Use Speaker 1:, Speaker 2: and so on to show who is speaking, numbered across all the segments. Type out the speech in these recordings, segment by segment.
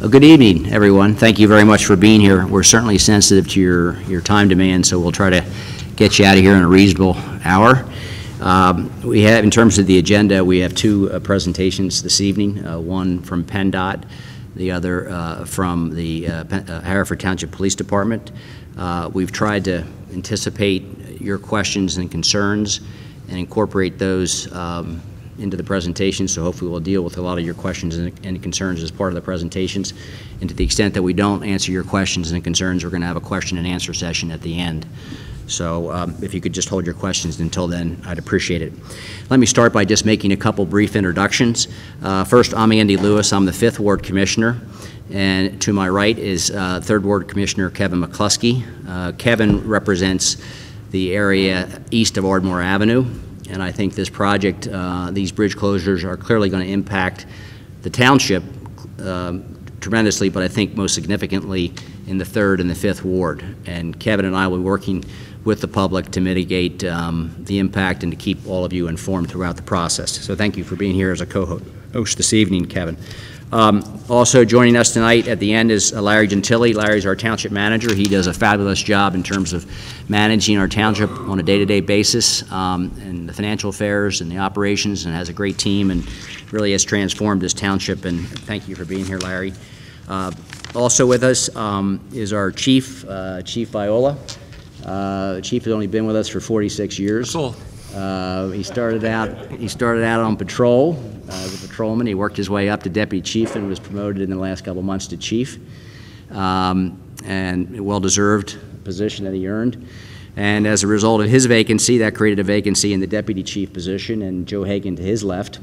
Speaker 1: Well, Good evening, everyone. Thank you very much for being here. We're certainly sensitive to your, your time demand, so we'll try to get you out of here in a reasonable hour. Um, We have, in terms of the agenda, we have two uh, presentations this evening, uh, one from PennDOT, the other uh, from the uh, uh, Haverford Township Police Department. Uh, We've tried to anticipate your questions and concerns and incorporate those um, into the presentation, so hopefully we'll deal with a lot of your questions and and concerns as part of the presentations. And to the extent that we don't answer your questions and concerns, we're going to have a question and answer session at the end. So um, if you could just hold your questions until then, I'd appreciate it. Let me start by just making a couple brief introductions. Uh, First, I'm Andy Lewis, I'm the Fifth Ward Commissioner, and to my right is uh, Third Ward Commissioner Kevin McCluskey. Uh, Kevin represents the area east of Ardmore Avenue, and I think this project, uh, these bridge closures are clearly going to impact the township um, tremendously, but I think most significantly in the third and the fifth ward. And Kevin and I will be working with the public to mitigate um, the impact and to keep all of you informed throughout the process. So thank you for being here as a co-host this evening, Kevin. Um, Also joining us tonight at the end is Larry Gentile. Larry's our township manager. He does a fabulous job in terms of managing our township on a day-to-day basis, um, and the financial affairs and the operations, and has a great team, and really has transformed this township, and thank you for being here, Larry. Uh, Also with us um, is our chief, uh, Chief Viola. Uh, Chief has only been with us for 46 years. Uh, He started out, he started out on patrol uh, as a patrolman. He worked his way up to deputy chief and was promoted in the last couple months to chief. Um, And a well-deserved position that he earned. And as a result of his vacancy, that created a vacancy in the deputy chief position, and Joe Hagan to his left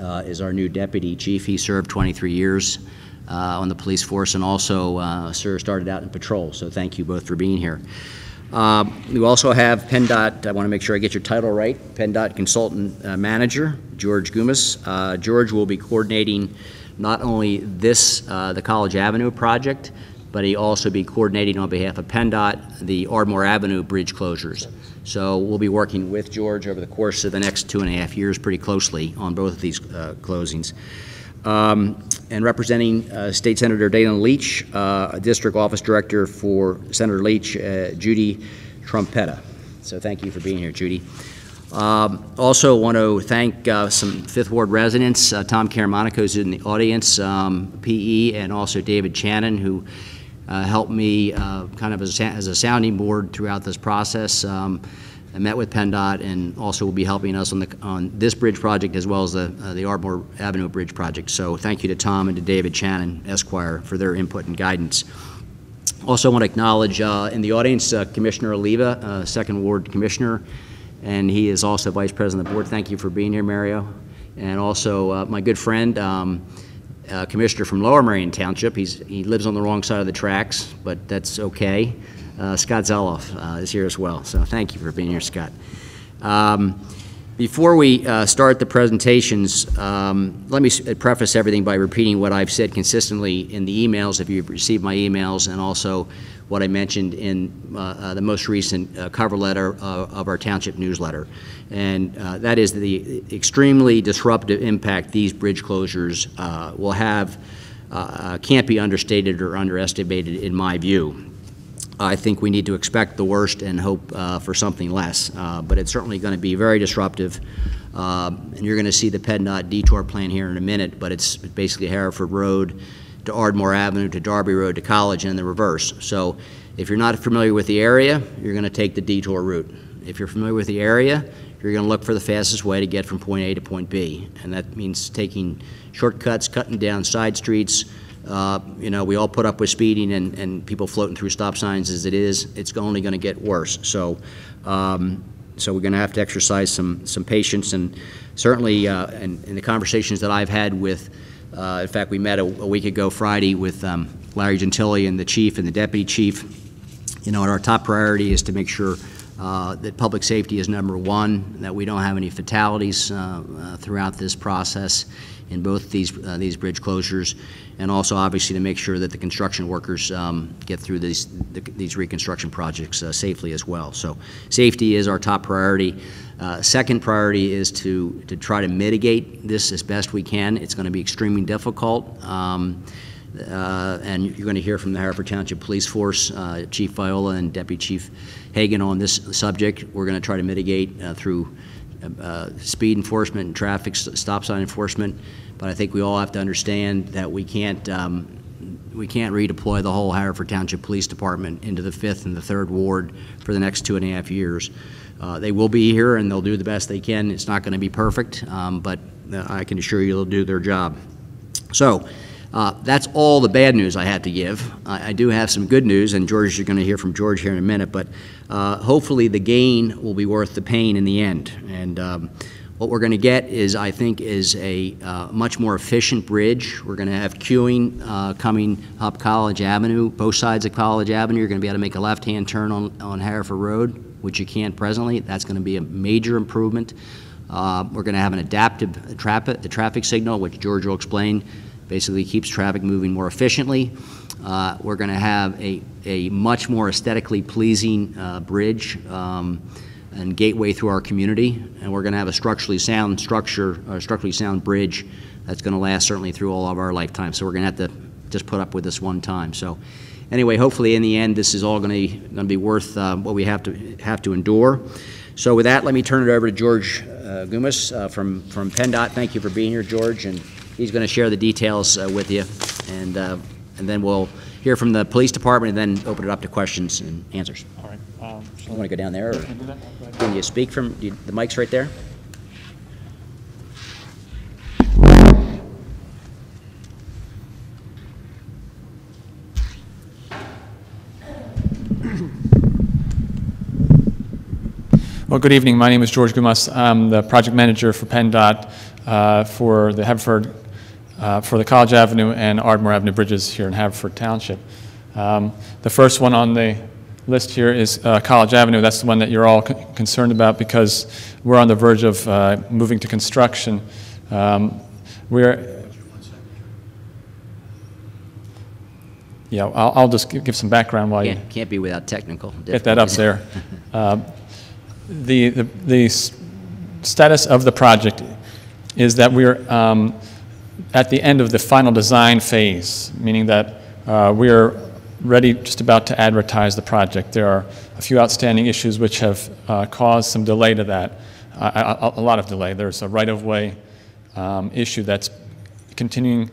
Speaker 1: uh, is our new deputy chief. He served 23 years uh, on the police force and also uh, sir, started out in patrol, so thank you both for being here. Um, We also have PennDOT, I want to make sure I get your title right, PennDOT Consultant uh, Manager, George Gumas. Uh, George will be coordinating not only this, uh, the College Avenue project, but he'll also be coordinating on behalf of PennDOT the Ardmore Avenue bridge closures. So we'll be working with George over the course of the next two and a half years pretty closely on both of these uh, closings. Um, And representing uh, State Senator Daylin Leach, uh, District Office Director for Senator Leach, uh, Judy Trumpetta. So thank you for being here, Judy. Um, Also want to thank uh, some Fifth Ward residents, uh, Tom Caramonico is in the audience, um, PE, and also David Channon, who helped me kind of as a as a sounding board throughout this process. Um, I met with PennDOT and also will be helping us on the, on this bridge project as well as the, uh, the Ardmore Avenue Bridge project. So thank you to Tom and to David Channon Esquire for their input and guidance. Also want to acknowledge uh, in the audience uh, Commissioner Oliva, uh, Second Ward Commissioner, and he is also Vice President of the Board. Thank you for being here, Mario. And also uh, my good friend, um, uh, Commissioner from Lower Merion Township. He's, he lives on the wrong side of the tracks, but that's okay. Uh, Scott Zelov uh, is here as well, so thank you for being here, Scott. Um, Before we uh, start the presentations, um, let me preface everything by repeating what I've said consistently in the emails, if you've received my emails, and also what I mentioned in uh, uh, the most recent uh, cover letter uh, of our township newsletter. And uh, that is the extremely disruptive impact these bridge closures uh, will have uh, can't be understated or underestimated, in my view. I think we need to expect the worst and hope uh, for something less, Uh, but it's certainly going to be very disruptive. Um, And you're going to see the PennDOT detour plan here in a minute, but it's basically Haverford Road to Ardmore Avenue to Darby Road to College and the reverse. So if you're not familiar with the area, you're going to take the detour route. If you're familiar with the area, you're going to look for the fastest way to get from point A to point B. And that means taking shortcuts, cutting down side streets, uh, You know, we all put up with speeding and, and people floating through stop signs as it is. It's only going to get worse. So, um, so we're going to have to exercise some, some patience and certainly, uh, in, in the conversations that I've had with, uh, in fact, we met a, a week ago Friday with um, Larry Gentile and the chief and the deputy chief. You know, our top priority is to make sure uh, that public safety is number one, that we don't have any fatalities uh, uh, throughout this process in both these, uh, these bridge closures, and also obviously to make sure that the construction workers um, get through these, these reconstruction projects uh, safely as well. So safety is our top priority. Uh, Second priority is to, to try to mitigate this as best we can. It's going to be extremely difficult. Um, uh, and you're going to hear from the Haverford Township Police Force, uh, Chief Viola and Deputy Chief Hagan on this subject. We're going to try to mitigate uh, through uh, speed enforcement and traffic stop sign enforcement, but I think we all have to understand that we can't, um, we can't redeploy the whole Haverford Township Police Department into the Fifth and the Third Ward for the next two and a half years. Uh, They will be here, and they'll do the best they can. It's not going to be perfect, um, but uh, I can assure you they'll do their job. So, uh, that's all the bad news I had to give. I I do have some good news, and George, you're going to hear from George here in a minute, but uh, hopefully the gain will be worth the pain in the end. And um, what we're going to get is, I think, is a uh, much more efficient bridge. We're going to have queuing uh, coming up College Avenue, both sides of College Avenue. You're going to be able to make a left-hand turn on on Haverford Road, which you can't presently. That's going to be a major improvement. Uh, We're going to have an adaptive the traffic signal, which George will explain, basically keeps traffic moving more efficiently. Uh, We're going to have a, a much more aesthetically pleasing uh, bridge um, and gateway through our community, and we're going to have a structurally sound structure, structurally sound bridge that's going to last certainly through all of our lifetime. So we're going to have to just put up with this one time. So anyway, hopefully in the end, this is all going to, going to be worth uh, what we have to, have to endure. So with that, let me turn it over to George uh, Gumas uh, from, from PennDOT. Thank you for being here, George, and he's going to share the details uh, with you. And, uh, and then we'll hear from the police department and then open it up to questions and answers.
Speaker 2: All right. um,
Speaker 1: You want to go down there, or
Speaker 2: I do?
Speaker 1: Can you speak from, you- the mic's right there?
Speaker 2: Well, good evening. My name is George Gumas. I'm the project manager for PennDOT uh, for the Haverford, uh, for the College Avenue and Ardmore Avenue bridges here in Haverford Township. Um, The first one on the list here is uh, College Avenue. That's the one that you're all c- concerned about because we're on the verge of uh, moving to construction. Um, We're, yeah, I'll I'll just gi- give some background while you...
Speaker 1: Can't, can't be without technical
Speaker 2: Get that up there. Uh, The, the the status of the project is that we're um, at the end of the final design phase, meaning that uh, we're ready, just about to advertise the project. There are a few outstanding issues which have uh, caused some delay to that, a- a a lot of delay. There's a right-of-way um, issue that's continuing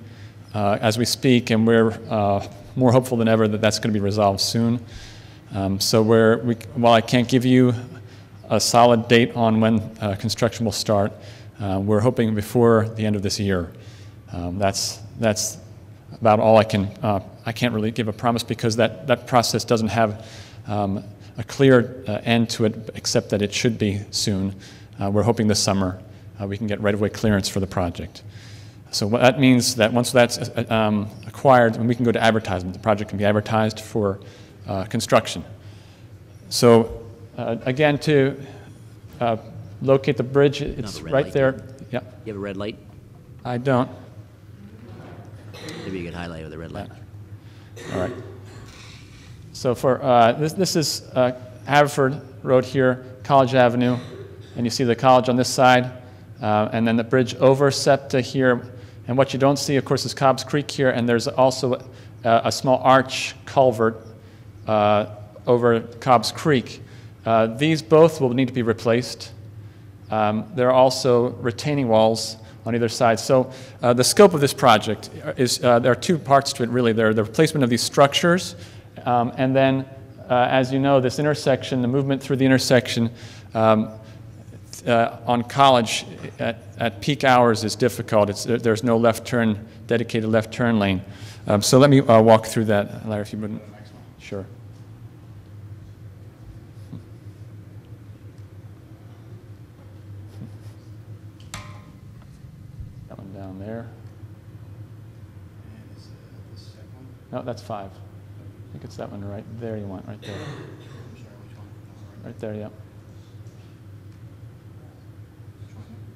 Speaker 2: uh, as we speak, and we're uh, more hopeful than ever that that's going to be resolved soon. Um, So we- while I can't give you a solid date on when uh, construction will start, uh, we're hoping before the end of this year. Um, That's, that's about all I can, uh, I can't really give a promise because that, that process doesn't have um, a clear uh, end to it, except that it should be soon. Uh, We're hoping this summer uh, we can get right-of-way clearance for the project. So what that means that once that's uh, um, acquired, we can go to advertisement. The project can be advertised for uh, construction. So uh, again, to uh, locate the bridge, it's right
Speaker 1: light
Speaker 2: there. Yeah,
Speaker 1: You have a red light?
Speaker 2: I don't.
Speaker 1: Maybe you could highlight with a red light.
Speaker 2: All right. So for, uh, this, this is uh, Haverford Road here, College Avenue, and you see the college on this side, uh, and then the bridge over SEPTA here. And what you don't see, of course, is Cobb's Creek here, and there's also a, a small arch culvert uh, over Cobb's Creek. Uh, These both will need to be replaced. Um, There are also retaining walls on either side. So uh, the scope of this project is, uh, there are two parts to it, really. There are the replacement of these structures, um, and then, uh, as you know, this intersection, the movement through the intersection um, uh, on College at, at peak hours is difficult. It's, there's no left turn, dedicated left turn lane. Um, So let me uh, walk through that, Larry, if you wouldn't. Sure. That one down there. No, that's five. I think it's that one right there you want, right there. Right there, yeah.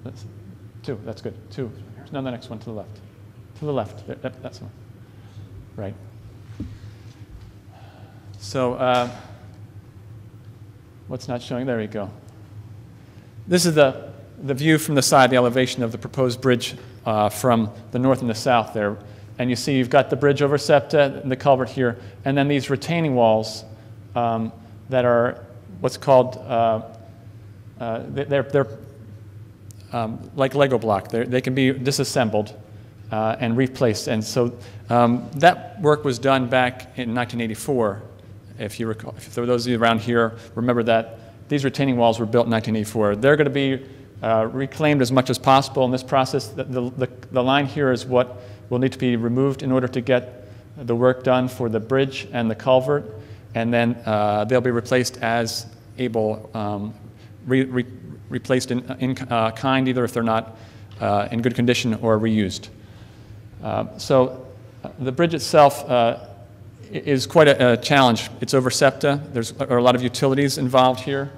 Speaker 2: That's, two, that's good, two. No, the next one to the left. To the left, there, that, that's one. Right. So, uh, what's not showing? There you go. This is the, the view from the side, the elevation of the proposed bridge uh, from the north and the south there. And you see you've got the bridge over SEPTA and the culvert here, and then these retaining walls um, that are what's called, uh, uh, they- they're, they're um, like Lego block. They're, they can be disassembled uh, and replaced. And so um, that work was done back in 1984. If you recall, if there were those of you around here, remember that these retaining walls were built in 1984. They're going to be uh, reclaimed as much as possible in this process. The, the, the line here is what will need to be removed in order to get the work done for the bridge and the culvert, and then uh, they'll be replaced as able, um, re, re, replaced in, in uh, kind, either if they're not uh, in good condition or reused. Uh, so uh, the bridge itself uh, is quite a, a challenge. It's over SEPTA. There's a lot of utilities involved here,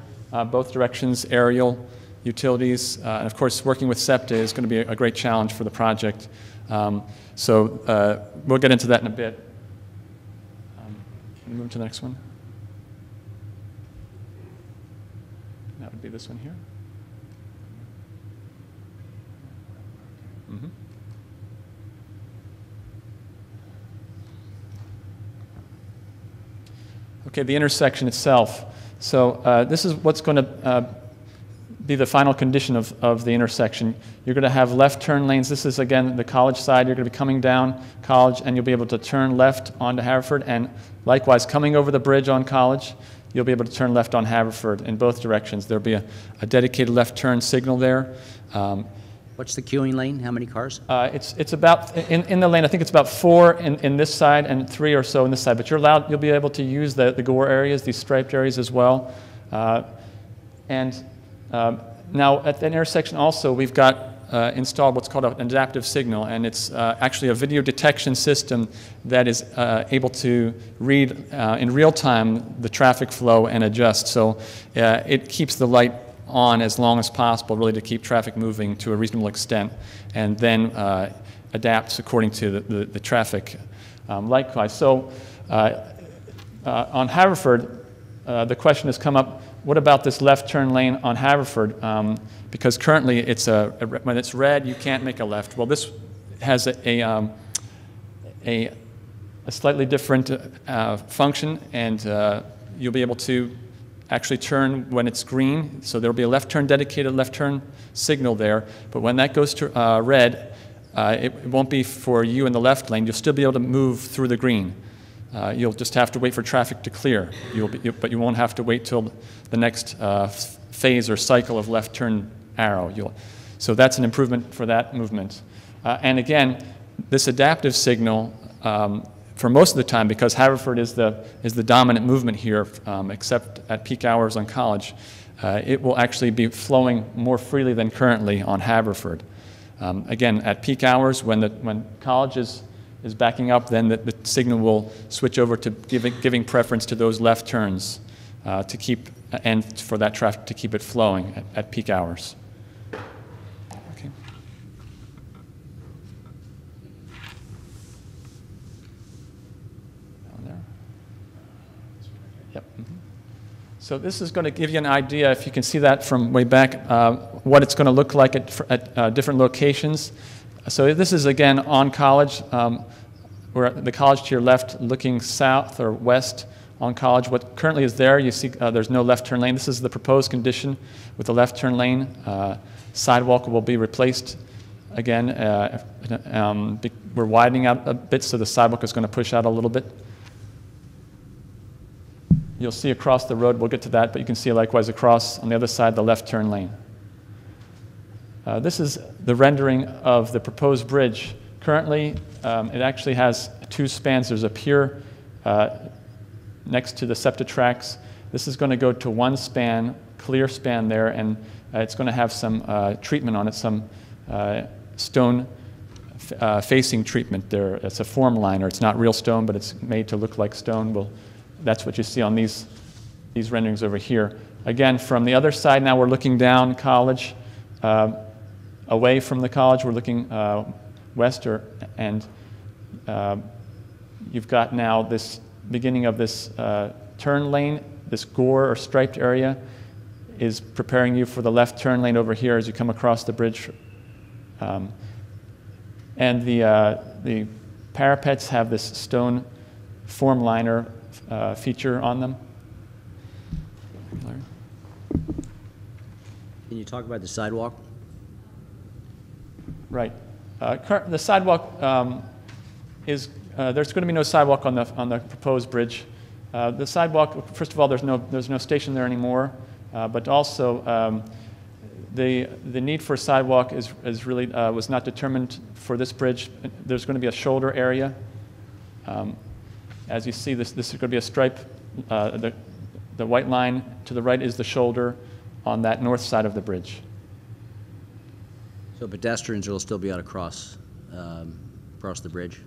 Speaker 2: both directions, aerial utilities. And of course, working with SEPTA is going to be a, a great challenge for the project. Um, so uh, we'll get into that in a bit. Um, move to the next one. That would be this one here. Mhm. Okay, the intersection itself. So uh, this is what's going to uh, be the final condition of, of the intersection. You're going to have left turn lanes. This is, again, the college side. You're going to be coming down college, and you'll be able to turn left onto Haverford. And likewise, coming over the bridge on college, you'll be able to turn left on Haverford in both directions. There'll be a, a dedicated left turn signal there. Um,
Speaker 1: What's the queuing lane? How many cars?
Speaker 2: uh, It's, it's about, in, in the lane, I think it's about four in, in this side and three or so in this side, but you're allowed, you'll be able to use the, the gore areas, these striped areas as well. Uh, And um, now, at the intersection also, we've got uh, installed what's called an adaptive signal, and it's uh, actually a video detection system that is uh, able to read uh, in real time the traffic flow and adjust. So uh, it keeps the light on as long as possible, really to keep traffic moving to a reasonable extent, and then uh, adapts according to the, the, the traffic. Um, likewise, so on Haverford, the question has come up, what about this left turn lane on Haverford? Um, because currently it's a, a when it's red, you can't make a left. Well, this has a, a, um, a, a slightly different uh, function, and uh, you'll be able to actually turn when it's green. So there'll be a left turn dedicated left turn signal there. But when that goes to uh, red, uh, it, it won't be for you in the left lane. You'll still be able to move through the green. Uh, you'll just have to wait for traffic to clear, you'll be, you, but you won't have to wait till the next uh, phase or cycle of left turn arrow. You'll, so that's an improvement for that movement. Uh, and again, this adaptive signal, um, for most of the time, because Haverford is the, is the dominant movement here, um, except at peak hours on college, uh, it will actually be flowing more freely than currently on Haverford. Um, again, at peak hours, when, the, when college is, is backing up, then the, the signal will switch over to giving, giving preference to those left turns uh, to keep, and for that traffic to keep it flowing at, at peak hours. Okay. Down there. Yep. mhm. So this is going to give you an idea, if you can see that from way back, uh, what it's going to look like at, at uh, different locations. So this is again on college. Um, we're at the college to your left, looking south or west on college. What currently is there, you see uh, there's no left turn lane. This is the proposed condition with the left turn lane. Uh, sidewalk will be replaced again. Uh, um, we're widening out a bit, so the sidewalk is going to push out a little bit. You'll see across the road, we'll get to that, but you can see likewise across on the other side the left turn lane. Uh, this is the rendering of the proposed bridge. Currently, um, it actually has two spans. There's a pier uh, next to the SEPTA tracks. This is going to go to one span, clear span there, and uh, it's going to have some uh, treatment on it, some uh, stone uh, facing treatment there. It's a form liner. It's not real stone, but it's made to look like stone. Well, that's what you see on these, these renderings over here. Again, from the other side now, we're looking down college. Uh, away from the college, we're looking west, or, and you've got now this beginning of this uh, turn lane, this gore or striped area is preparing you for the left turn lane over here as you come across the bridge. Um, and the, uh, the parapets have this stone form liner uh, feature on them.
Speaker 1: Can you talk about the sidewalk?
Speaker 2: Right. Uh, The sidewalk um, is, uh, there's going to be no sidewalk on the, on the proposed bridge. Uh, The sidewalk, first of all, there's no, there's no station there anymore, uh, but also, um, the, the need for a sidewalk is, is really, uh, was not determined for this bridge. There's going to be a shoulder area. Um, As you see, this, this is going to be a stripe. uh, The, the white line to the right is the shoulder on that north side of the bridge.
Speaker 1: So pedestrians will still be able to cross, um, cross the bridge?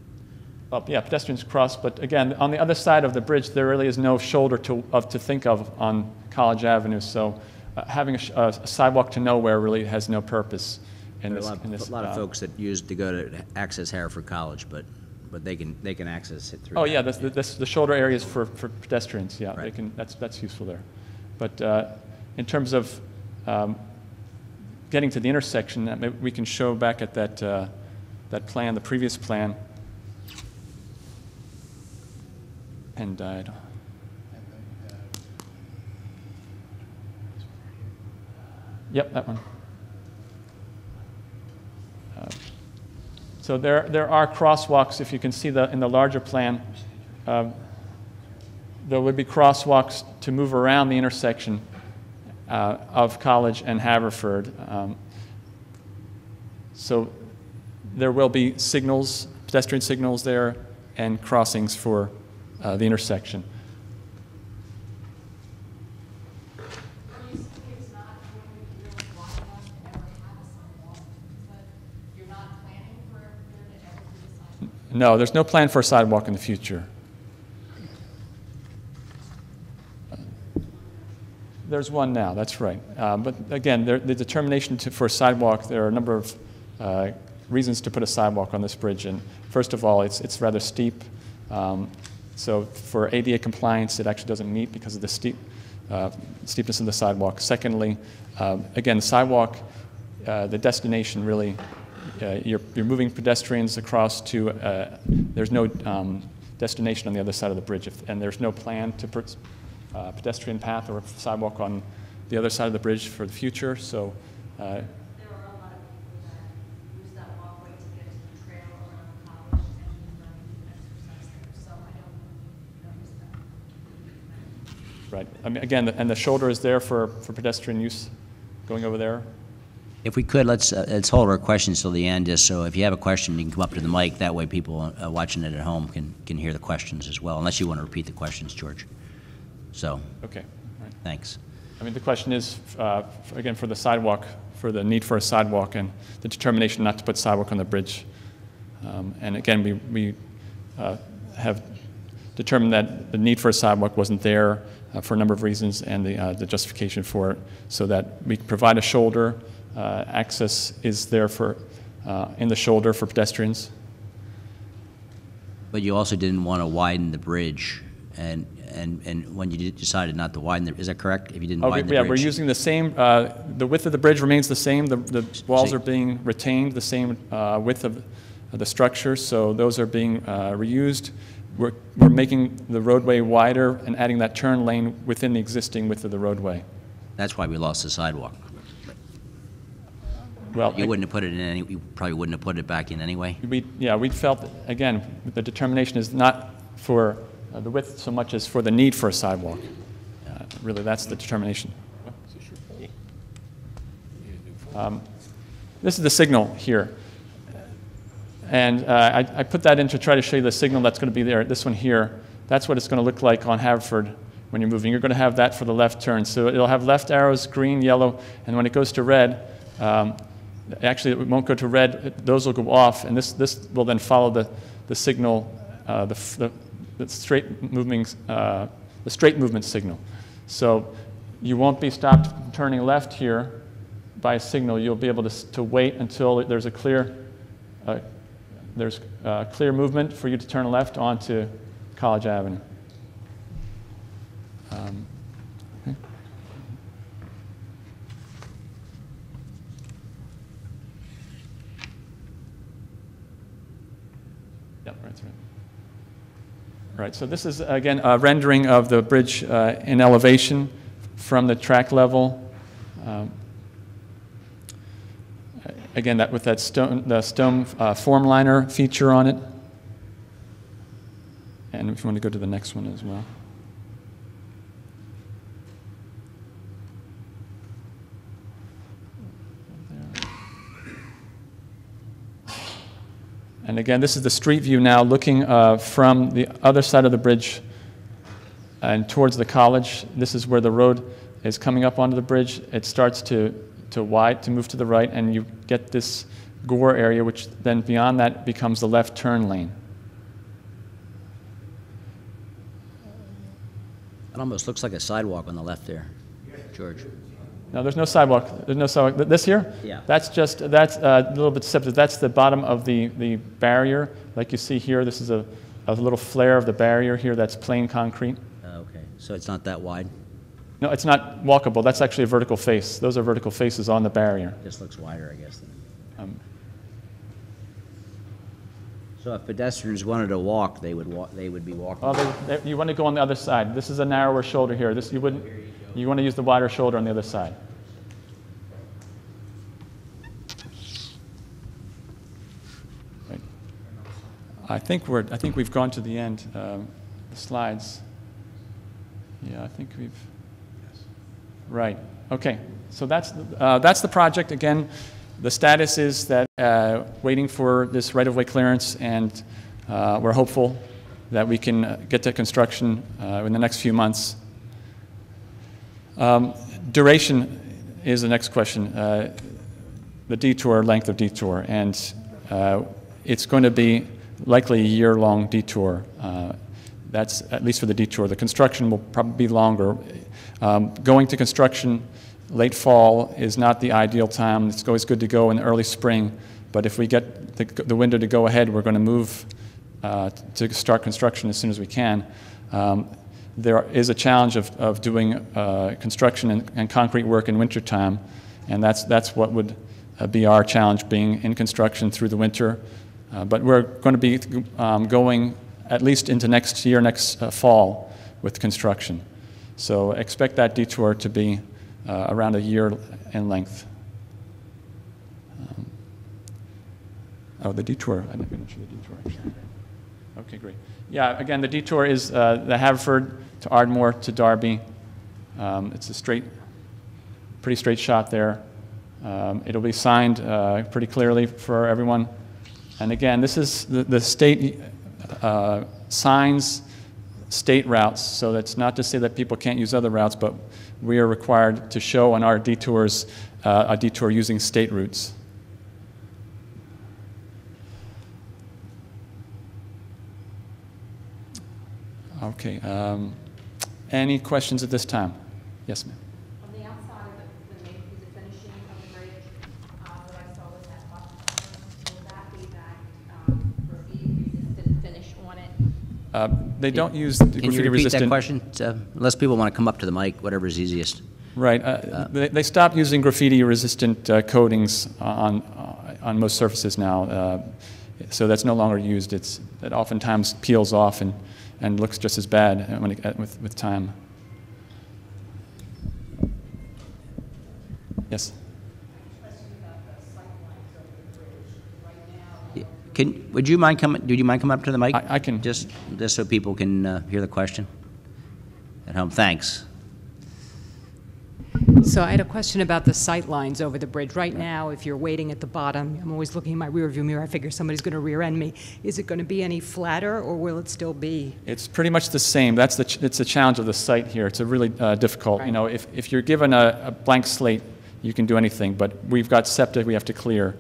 Speaker 2: Well, yeah, pedestrians cross, but again, on the other side of the bridge, there really is no shoulder to, of, to think of on College Avenue, so uh, having a, a sidewalk to nowhere really has no purpose in this.
Speaker 1: a lot,
Speaker 2: in this,
Speaker 1: a lot of
Speaker 2: uh,
Speaker 1: folks that use to go to access Haverford College, but, but they can, they can access it through.
Speaker 2: Oh,
Speaker 1: that.
Speaker 2: yeah, this, this, the shoulder area is for, for pedestrians, yeah, they can, that's, that's useful there. But uh, in terms of um, getting to the intersection, we can show back at that, uh, that plan, the previous plan. And died. Yep, that one. Uh, So there, there are crosswalks, if you can see the, in the larger plan. um, There would be crosswalks to move around the intersection uh, of College and Haverford. Um, So there will be signals, pedestrian signals there, and crossings for uh, the intersection. No, there's no plan for a sidewalk in the future. There's one now, that's right. Uh, But again, there- the determination to- for a sidewalk, there are a number of uh, reasons to put a sidewalk on this bridge. And first of all, it's it's rather steep. Um, So for ADA compliance, it actually doesn't meet because of the steep, uh, steepness of the sidewalk. Secondly, um, again, the sidewalk, uh, the destination really, uh, you're, you're moving pedestrians across to, uh, there's no um, destination on the other side of the bridge, if- and there's no plan to put uh, pedestrian path or sidewalk on the other side of the bridge for the future, so, uh,
Speaker 3: There are a lot of people that use that walkway to get to the trail around college and learn to exercise there, so I don't notice that.
Speaker 2: Right. I mean, again, and the shoulder is there for, for pedestrian use going over there.
Speaker 1: If we could, let's, uh, let's hold our questions till the end, just so if you have a question, you can come up to the mic. That way people uh, watching it at home can, can hear the questions as well, unless you want to repeat the questions, George. So,
Speaker 2: Okay, right.
Speaker 1: thanks.
Speaker 2: I mean, the question is, uh, f- again, for the sidewalk, for the need for a sidewalk and the determination not to put sidewalk on the bridge. Um, And again, we, we uh, have determined that the need for a sidewalk wasn't there for a number of reasons and the, uh, the justification for it, so that we provide a shoulder, uh, access is there for, uh, in the shoulder for pedestrians.
Speaker 1: But you also didn't want to widen the bridge, and, and, and when you decided not to widen the, is that correct? If you didn't
Speaker 2: Okay,
Speaker 1: widen the
Speaker 2: yeah,
Speaker 1: bridge?
Speaker 2: we're using the same, uh, the width of the bridge remains the same, the, the walls
Speaker 1: see.
Speaker 2: are being retained, the same uh, width of of the structure, so those are being uh, reused. We're, we're making the roadway wider and adding that turn lane within the existing width of the roadway.
Speaker 1: That's why we lost the sidewalk.
Speaker 2: Well,
Speaker 1: You wouldn't have put it in any, you probably wouldn't have put it back in anyway?
Speaker 2: we, yeah, we felt, again, the determination is not for uh, the width so much as for the need for a sidewalk. Uh, Really, that's the determination. Um, This is the signal here. And uh, I, I put that in to try to show you the signal that's going to be there, this one here. That's what it's going to look like on Haverford when you're moving. You're going to have that for the left turn. So it'll have left arrows, green, yellow, and when it goes to red, um, actually, it won't go to red, those will go off, and this, this will then follow the, the signal, uh, the, the, the straight moving, uh, the straight movement signal. So you won't be stopped turning left here by a signal. You'll be able to, to wait until there's a clear, uh, there's uh, clear movement for you to turn left onto College Avenue. Um, okay. Yep, right. Right, so this is, again, a rendering of the bridge uh, in elevation from the track level. Um, Again, that, with that stone, the stone uh, form liner feature on it. And if you want to go to the next one as well. And again, this is the street view now, looking uh, from the other side of the bridge and towards the college. This is where the road is coming up onto the bridge. It starts to, to wide, to move to the right, and you get this gore area, which then beyond that becomes the left turn lane.
Speaker 1: It almost looks like a sidewalk on the left there, George.
Speaker 2: No, there's no sidewalk. There's no sidewalk. This here?
Speaker 1: Yeah.
Speaker 2: That's just, that's uh, a little bit deceptive. That's the bottom of the, the barrier. Like you see here, this is a, a little flare of the barrier here. That's plain concrete.
Speaker 1: Oh, Okay, so it's not that wide?
Speaker 2: No, it's not walkable. That's actually a vertical face. Those are vertical faces on the barrier.
Speaker 1: This looks wider, I guess.
Speaker 2: Um,
Speaker 1: So if pedestrians wanted to walk, they would walk, they would be walking?
Speaker 2: Well, they, they, you want to go on the other side. This is a narrower shoulder here. This, you wouldn't, you want to use the wider shoulder on the other side. Right. I think we're, I think we've gone to the end, um, the slides. Yeah, I think we've, right, okay. So that's, uh, that's the project. Again, the status is that, uh, waiting for this right-of-way clearance, and uh, we're hopeful that we can uh, get to construction uh, in the next few months. Um, Duration is the next question, uh, the detour, length of detour, and it's going to be likely a year-long detour. That's at least for the detour. The construction will probably be longer. Um, Going to construction late fall is not the ideal time. It's always good to go in early spring, but if we get the the window to go ahead, we're going to move uh, to start construction as soon as we can. Um, There is a challenge of, of doing uh, construction and, and concrete work in wintertime, and that's, that's what would uh, be our challenge, being in construction through the winter. Uh, But we're going to be um, going at least into next year, next uh, fall, with construction. So expect that detour to be uh, around a year in length. Um, Oh, the detour, I didn't the detour. Okay, great. Yeah, again, the detour is uh, the Haverford to Ardmore to Darby. Um, It's a straight, pretty straight shot there. Um, It'll be signed uh, pretty clearly for everyone. And again, this is the the state uh, signs state routes, so that's not to say that people can't use other routes, but we are required to show on our detours uh, a detour using state routes. Okay. um, Any questions at this time? Yes, ma'am.
Speaker 3: On the outside of the, the main piece of finishing of the bridge, uh, what I saw was that button, will that be that, um, graffiti resistant finish on it?
Speaker 2: Uh, They don't use the
Speaker 1: Can you
Speaker 2: graffiti
Speaker 1: repeat that
Speaker 2: resistant.
Speaker 1: question? Uh, Unless people want to come up to the mic, whatever is easiest.
Speaker 2: Right. uh, They they stopped using graffiti resistant uh, coatings on, uh, on most surfaces now. uh, So that's no longer used. It's, it oftentimes peels off and, and looks just as bad uh, when it, uh, with, with time. Yes?
Speaker 1: Can, would you mind coming, do you mind coming up to the mic?
Speaker 2: I- I can.
Speaker 1: Just, just so people can uh, hear the question at home. Thanks.
Speaker 4: So I had a question about the sight lines over the bridge. Right now, if you're waiting at the bottom, I'm always looking in my rearview mirror, I figure somebody's going to rear end me. Is it going to be any flatter, or will it still be?
Speaker 2: It's pretty much the same. That's the, ch- it's the challenge of the site here. It's a really uh, difficult, you know, if, if you're given a, a blank slate, you can do anything, but we've got SEPTA we have to clear,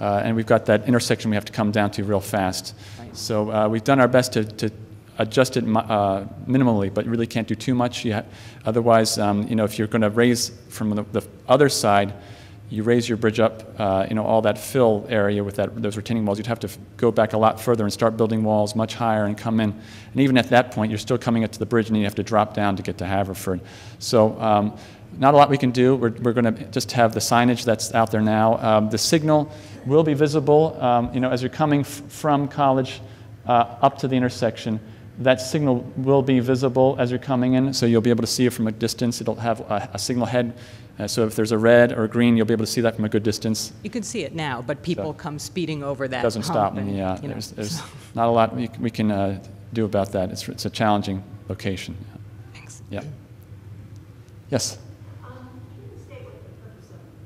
Speaker 2: uh, and we've got that intersection we have to come down to real fast.
Speaker 4: Right.
Speaker 2: So uh, we've done our best to, to adjust it uh, minimally, but really can't do too much. You otherwise, um, you know, if you're going to raise from the, the other side, you raise your bridge up, uh, you know, all that fill area with that, those retaining walls, you'd have to go back a lot further and start building walls much higher and come in. And even at that point, you're still coming up to the bridge and you have to drop down to get to Haverford. So um, not a lot we can do. We're, we're going to just have the signage that's out there now. Um, the signal will be visible, um, you know, as you're coming f- from College uh, up to the intersection. that signal will be visible as you're coming in, so you'll be able to see it from a distance. It'll have a, a signal head, uh, so if there's a red or a green, you'll be able to see that from a good distance.
Speaker 4: You can see it now, but people
Speaker 2: So-
Speaker 4: come speeding over that
Speaker 2: Doesn't stop me, yeah.
Speaker 4: you know,
Speaker 2: There's, there's
Speaker 4: so-
Speaker 2: not a lot we, we can uh, do about that. It's, it's a challenging location.
Speaker 4: Thanks.
Speaker 2: Yeah. Yes?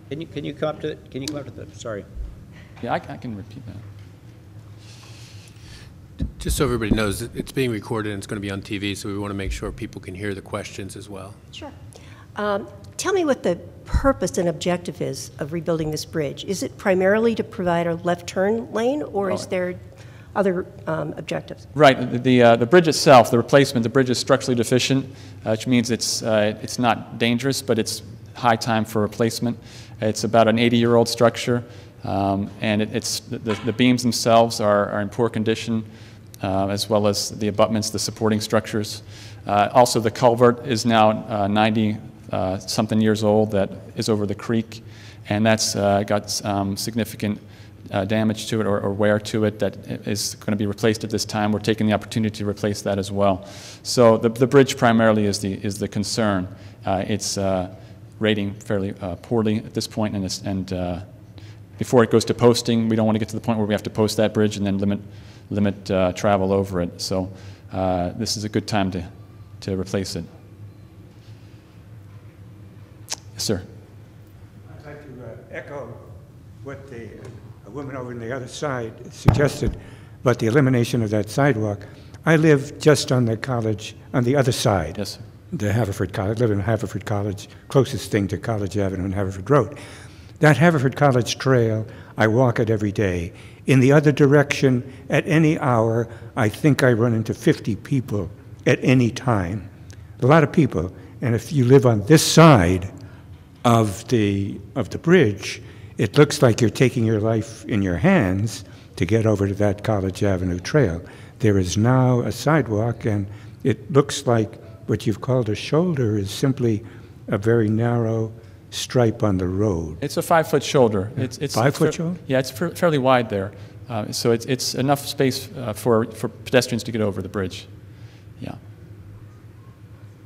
Speaker 1: Can you, can you come up to, it? can you come up to the, sorry.
Speaker 2: Yeah, I, I can repeat that.
Speaker 5: Just so everybody knows, it's being recorded and it's going to be on TV, so we want to make sure people can hear the questions as well.
Speaker 6: Sure. Um, Tell me what the purpose and objective is of rebuilding this bridge. Is it primarily to provide a left turn lane, or is there other um, objectives?
Speaker 2: Right, the, the, uh, the bridge itself, the replacement, the bridge is structurally deficient, uh, which means it's, uh, it's not dangerous, but it's high time for replacement. It's about an 80-year-old structure, um, and it, it's, the, the beams themselves are, are in poor condition, uh, as well as the abutments, the supporting structures. Uh, also, the culvert is now uh, 90 uh, something years old that is over the creek, and that's uh, got um, significant uh, damage to it or, or wear to it that is going to be replaced at this time. We're taking the opportunity to replace that as well. So the, the bridge primarily is the, is the concern. Uh, it's uh, rating fairly uh, poorly at this point, and, and uh, before it goes to posting, we don't want to get to the point where we have to post that bridge and then limit, limit uh, travel over it. So uh, this is a good time to, to replace it. Yes, sir.
Speaker 7: I'd like to uh, echo what the a woman over on the other side suggested about the elimination of that sidewalk. I live just on the college, on the other side.
Speaker 2: Yes, sir.
Speaker 7: The Haverford College, live in Haverford College, closest thing to College Avenue and Haverford Road. That Haverford College Trail, I walk it every day. In the other direction, at any hour, I think I run into 50 people at any time. A lot of people. And if you live on this side of the, of the bridge, it looks like you're taking your life in your hands to get over to that College Avenue Trail. There is now a sidewalk, and it looks like what you've called a shoulder is simply a very narrow stripe on the road.
Speaker 2: It's a five-foot shoulder. It's, it's
Speaker 7: Five-foot
Speaker 2: fair-
Speaker 7: shoulder?
Speaker 2: Yeah, it's fa- fairly wide there. Uh, so it's, it's enough space uh, for, for pedestrians to get over the bridge. Yeah.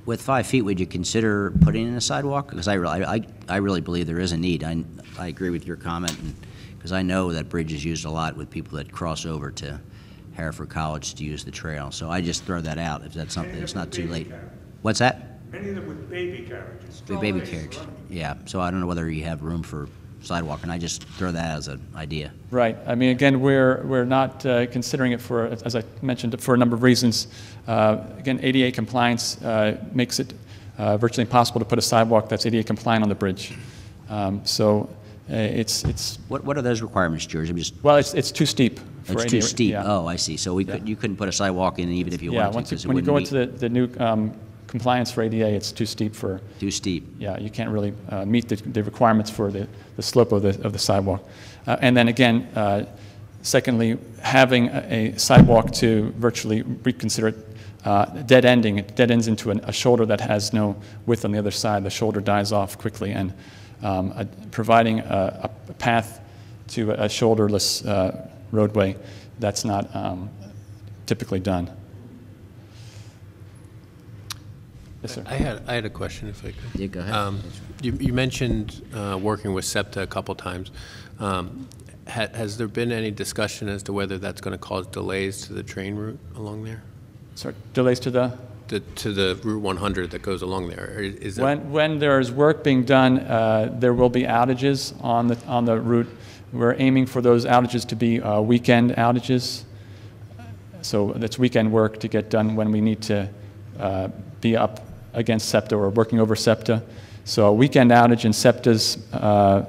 Speaker 1: With five feet, would you consider putting in a sidewalk? Because I, really- I, I really believe there is a need. I, I agree with your comment, because I know that bridge is used a lot with people that cross over to Haverford College to use the trail. So I just throw that out, if that's something, it's not too late. What's that?
Speaker 7: Many of them with baby carriages.
Speaker 1: The baby carriage, yeah. So I don't know whether you have room for sidewalk, and I just throw that as an idea.
Speaker 2: Right. I mean, again, we're, we're not uh, considering it for, as I mentioned, for a number of reasons. Uh, Again, ADA compliance uh, makes it uh, virtually impossible to put a sidewalk that's ADA compliant on the bridge. Um, So uh, it's, it's,
Speaker 1: What, what are those requirements, George? I'm just,
Speaker 2: well, it's, it's too steep.
Speaker 1: It's too steep.
Speaker 2: yeah.
Speaker 1: Oh, I see. So we could, you couldn't put a sidewalk in even if you
Speaker 2: Yeah,
Speaker 1: wanted to,
Speaker 2: once you, when you
Speaker 1: wouldn't
Speaker 2: go
Speaker 1: meet,
Speaker 2: into the, the new um, compliance for ADA, it's too steep for,
Speaker 1: too steep.
Speaker 2: yeah, you can't really uh, meet the, the requirements for the, the slope of the, of the sidewalk. Uh, and then again, uh, secondly, having a, a sidewalk to virtually reconsider it uh, dead ending, it dead ends into an, a shoulder that has no width on the other side. The shoulder dies off quickly, and um, a, providing a, a path to a, shoulderless uh, roadway, that's not um, typically done. Yes, sir.
Speaker 5: I had, I had a question if I could.
Speaker 1: Yeah, go ahead.
Speaker 5: Um, You, you mentioned uh, working with SEPTA a couple times. Um, ha- Has there been any discussion as to whether that's going to cause delays to the train route along there?
Speaker 2: Sorry, delays to the?
Speaker 5: The- To the Route 100 that goes along there? Is?
Speaker 2: When, when there's work being done, uh, there will be outages on the, on the route. We're aiming for those outages to be uh, weekend outages. So that's weekend work to get done when we need to uh, be up against SEPTA or working over SEPTA. So a weekend outage in SEPTA's uh,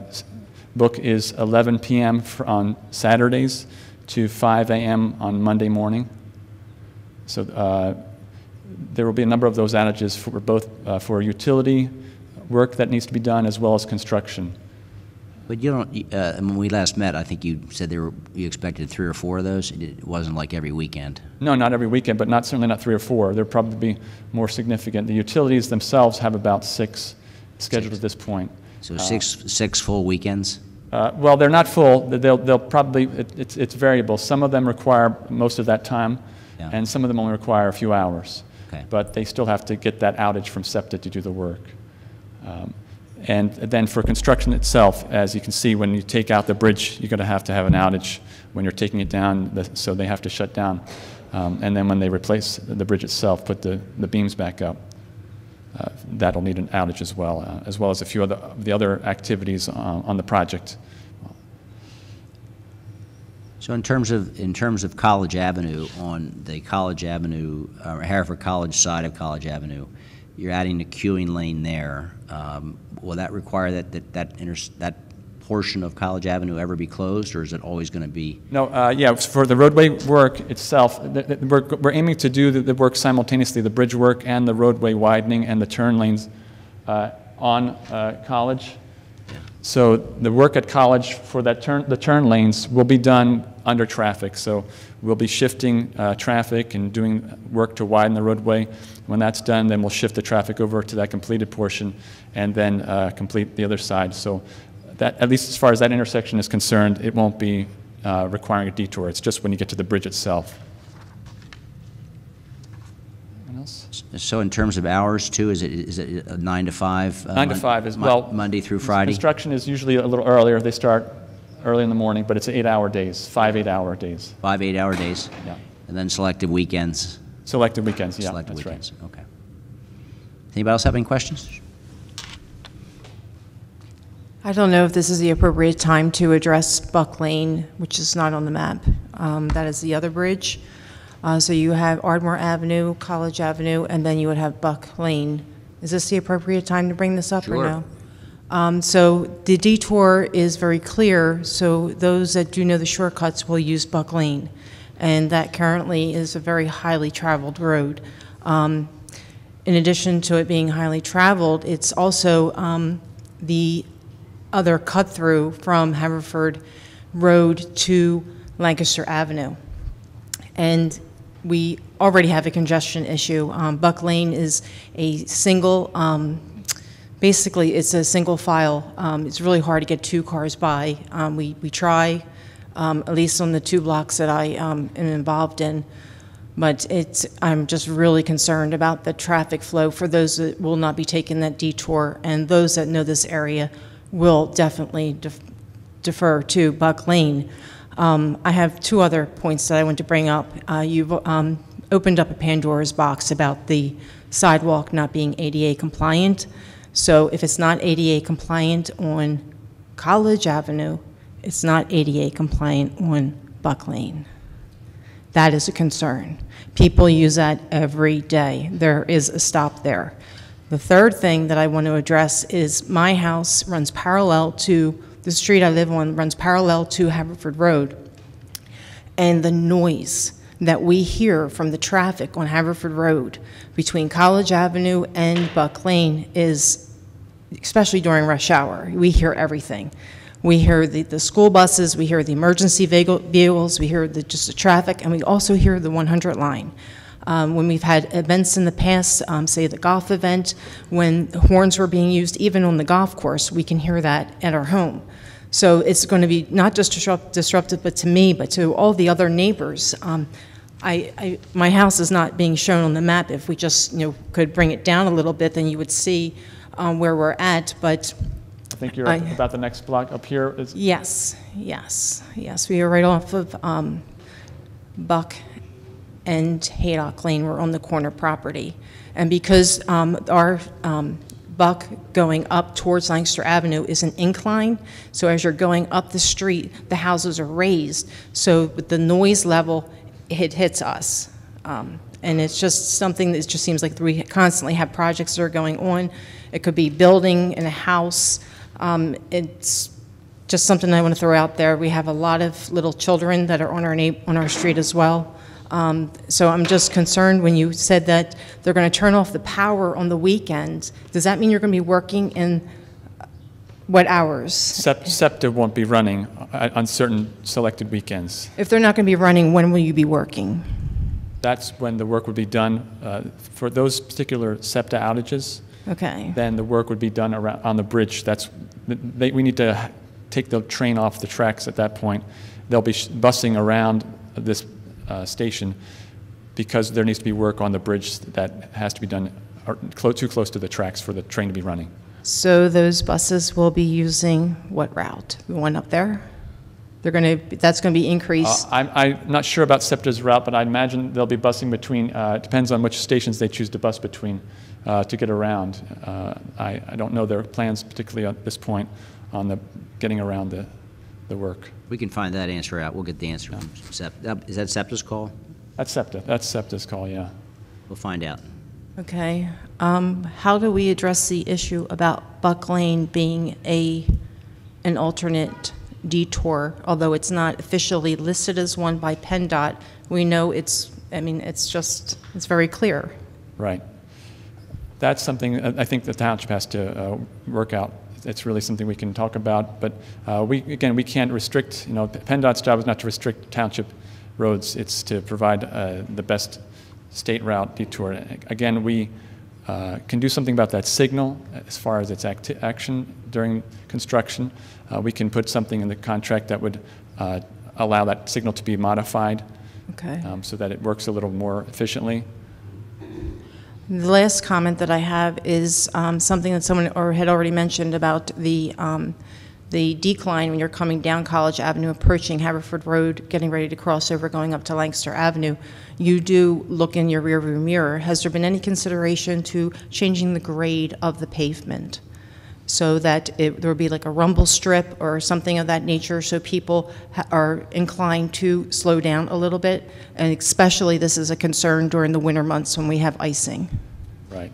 Speaker 2: book is 11 PM on Saturdays to 5 AM on Monday morning. So uh, there will be a number of those outages for both uh, for utility work that needs to be done as well as construction.
Speaker 1: But you don't, uh, when we last met, I think you said there were, you expected three or four of those? It- wasn't like every weekend.
Speaker 2: No, not every weekend, but not certainly not three or four. There'll probably be more significant. The utilities themselves have about six scheduled at this point.
Speaker 1: So six, six full weekends?
Speaker 2: Uh, well, they're not full. They'll, they'll probably, it, it's, it's variable. Some of them require most of that time.
Speaker 1: Yeah.
Speaker 2: and some of them only require a few hours.
Speaker 1: Okay.
Speaker 2: But they still have to get that outage from SEPTA to do the work. Um, And then for construction itself, as you can see, when you take out the bridge, you're going to have to have an outage when you're taking it down, the- so they have to shut down. Um, And then when they replace the bridge itself, put the, the beams back up, uh, that'll need an outage as well, uh, as well as a few other, the other activities on, on the project.
Speaker 1: So in terms of, in terms of College Avenue, on the College Avenue, uh, Haverford College side of College Avenue, you're adding a queuing lane there. Um, Will that require that, that, that inter, that portion of College Avenue ever be closed, or is it always going to be?
Speaker 2: No, uh, yeah, for the roadway work itself, th- th- we're, we're aiming to do the, the work simultaneously, the bridge work and the roadway widening and the turn lanes uh, on uh, College. So the work at College for that turn, the turn lanes will be done under traffic. So we'll be shifting uh, traffic and doing work to widen the roadway. When that's done, then we'll shift the traffic over to that completed portion and then uh, complete the other side. So that, at least as far as that intersection is concerned, it won't be uh, requiring a detour. It's just when you get to the bridge itself.
Speaker 1: So in terms of hours too, is it, is it nine to five? uh,
Speaker 2: Nine to five is, well.
Speaker 1: Monday through Friday?
Speaker 2: Construction is usually a little earlier. They start early in the morning, but it's eight-hour days, five eight-hour days.
Speaker 1: Five, eight-hour days?
Speaker 2: Yeah.
Speaker 1: And then selective weekends?
Speaker 2: Selected weekends, yeah,
Speaker 1: Selective
Speaker 2: that's right.
Speaker 1: weekends, okay. Anybody else have any questions?
Speaker 8: I don't know if this is the appropriate time to address Buck Lane, which is not on the map. Um, That is the other bridge. Uh, So you have Ardmore Avenue, College Avenue, and then you would have Buck Lane. Is this the appropriate time to bring this up or
Speaker 1: Sure.
Speaker 8: no? Um, So the detour is very clear, so those that do know the shortcuts will use Buck Lane. And that currently is a very highly traveled road. Um, in addition to it being highly traveled, it's also um, the other cut-through from Haverford Road to Lancaster Avenue. And we already have a congestion issue. Um, Buck Lane is a single, um, basically, it's a single file. Um, It's really hard to get two cars by. Um, We we try, um, at least on the two blocks that I um, am involved in, but it's, I'm just really concerned about the traffic flow for those that will not be taking that detour, and those that know this area will definitely def- defer to Buck Lane. Um, I have two other points that I want to bring up. Uh, You've um, opened up a Pandora's box about the sidewalk not being ADA compliant. So if it's not ADA compliant on College Avenue, it's not ADA compliant on Buck Lane. That is a concern. People use that every day. There is a stop there. The third thing that I want to address is my house runs parallel to, the street I live on runs parallel to Haverford Road. And the noise that we hear from the traffic on Haverford Road between College Avenue and Buck Lane is especially during rush hour. We hear everything. We hear the, the school buses, we hear the emergency vehicles, we hear the, just the traffic, and we also hear the 100 line. Um, when we've had events in the past, um, say the golf event, when horns were being used, even on the golf course, we can hear that at our home. So it's going to be not just disrupt, disruptive, but to me, but to all the other neighbors. Um, I, I, my house is not being shown on the map. If we just, you know, could bring it down a little bit, then you would see um, where we're at. But
Speaker 2: I think you're
Speaker 8: I-
Speaker 2: about the next block up here is,
Speaker 8: yes, yes, yes, we are right off of um, Buck and Haydock Lane. We're on the corner property, and because um, our um, Buck going up towards Lancaster Avenue is an incline, so as you're going up the street, the houses are raised, so with the noise level, it hits us. Um, And it's just something that just seems like we constantly have projects that are going on. It could be building in a house. Um, It's just something I want to throw out there. We have a lot of little children that are on our, on our street as well. Um, So I'm just concerned when you said that they're going to turn off the power on the weekends. Does that mean you're going to be working in what hours?
Speaker 2: Sep- SEPTA won't be running on certain selected weekends.
Speaker 8: If they're not going to be running, when will you be working?
Speaker 2: That's when the work would be done. uh, For those particular SEPTA outages,
Speaker 8: Okay.
Speaker 2: then the work would be done around, on the bridge. That's, they, we need to take the train off the tracks at that point. They'll be sh- busing around this uh, station because there needs to be work on the bridge that has to be done too close to the tracks for the train to be running.
Speaker 8: So those buses will be using what route? The one up there? They're going to, that's going to be
Speaker 2: Uh,
Speaker 8: increased?
Speaker 2: I'm, I'm not sure about SEPTA's route, but I imagine they'll be busing between, uh, it depends on which stations they choose to bus between uh, to get around. Uh, I, I don't know their plans particularly at this point on the, getting around the, the work.
Speaker 1: We can find that answer out. We'll get the answer from SEP. that- Is that SEPTA's call?
Speaker 2: That's SEPTA, that's SEPTA's call, yeah.
Speaker 1: We'll find out.
Speaker 8: Okay. Um, How do we address the issue about Buck Lane being a, an alternate detour? Although it's not officially listed as one by PennDOT, we know it's, I mean, it's just, it's very clear.
Speaker 2: Right. That's something I think the township has to uh, work out. It's really something we can talk about, but uh, we, again, we can't restrict, you know, PennDOT's job is not to restrict township roads, it's to provide uh, the best state route detour. Again, we uh, can do something about that signal as far as its acti- action during construction. Uh, We can put something in the contract that would uh, allow that signal to be modified
Speaker 8: Okay.
Speaker 2: um, so that it works a little more efficiently.
Speaker 8: The last comment that I have is um, something that someone or had already mentioned about the, um, the decline when you're coming down College Avenue, approaching Haverford Road, getting ready to cross over, going up to Lancaster Avenue. You do look in your rearview mirror. Has there been any consideration to changing the grade of the pavement? So that it, there would be like a rumble strip or something of that nature, so people are inclined to slow down a little bit? And especially, this is a concern during the winter months when we have icing.
Speaker 2: Right.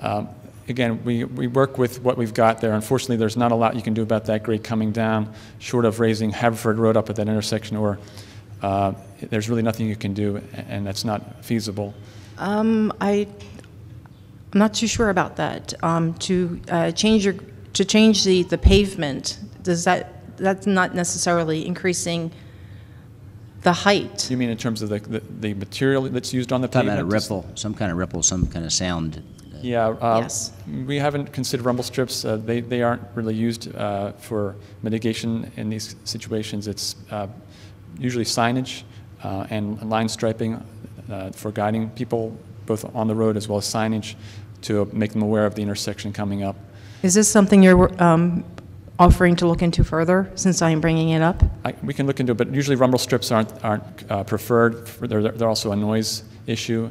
Speaker 2: Um, Again, we, we work with what we've got there. Unfortunately, there's not a lot you can do about that grade coming down, short of raising Haverford Road up at that intersection, or uh, there's really nothing you can do, and that's not feasible.
Speaker 8: Um, I, I'm not too sure about that. Um, to uh, change your, to change the, the pavement, does that, that's not necessarily increasing the height?
Speaker 2: You mean in terms of the, the- the material that's used on the
Speaker 1: Talking
Speaker 2: pavement?
Speaker 1: about a ripple, some kind of ripple, some kind of sound.
Speaker 2: Yeah. uh,
Speaker 8: Yes.
Speaker 2: We haven't considered rumble strips. Uh, They, they aren't really used uh, for mitigation in these situations. It's uh, usually signage uh, and line striping uh, for guiding people both on the road as well as signage to make them aware of the intersection coming up.
Speaker 8: Is this something you're um, offering to look into further, since I am bringing it up?
Speaker 2: I- We can look into it, but usually rumble strips aren't, aren't uh, preferred. They're, they're also a noise issue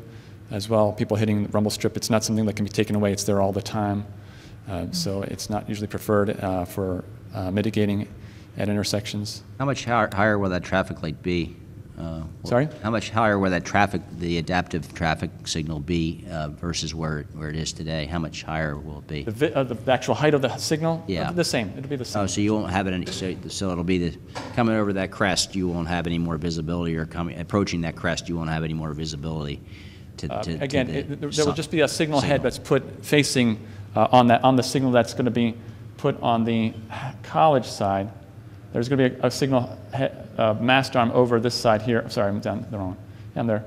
Speaker 2: as well. People hitting the rumble strip, it's not something that can be taken away, it's there all the time. Uh, So it's not usually preferred uh, for uh, mitigating at intersections.
Speaker 1: How much hi- higher will that traffic light be? Uh,
Speaker 2: Sorry?
Speaker 1: How much higher will that traffic, the adaptive traffic signal be uh, versus where, where it is today? How much higher will it be?
Speaker 2: The, vi- uh, the actual height of the signal?
Speaker 1: Yeah.
Speaker 2: The same, it'll be the same.
Speaker 1: Oh, so you won't have it any, so, so it'll be the, coming over that crest, you won't have any more visibility, or coming, approaching that crest, you won't have any more visibility to,
Speaker 2: Uh,
Speaker 1: to. to
Speaker 2: Again,
Speaker 1: the
Speaker 2: it- there will just be a signal head that's put facing uh, on that, on the signal that's going to be put on the college side. There's going to be a a signal uh, mast arm over this side here. Sorry, I'm down the wrong one. Yeah, I'm there.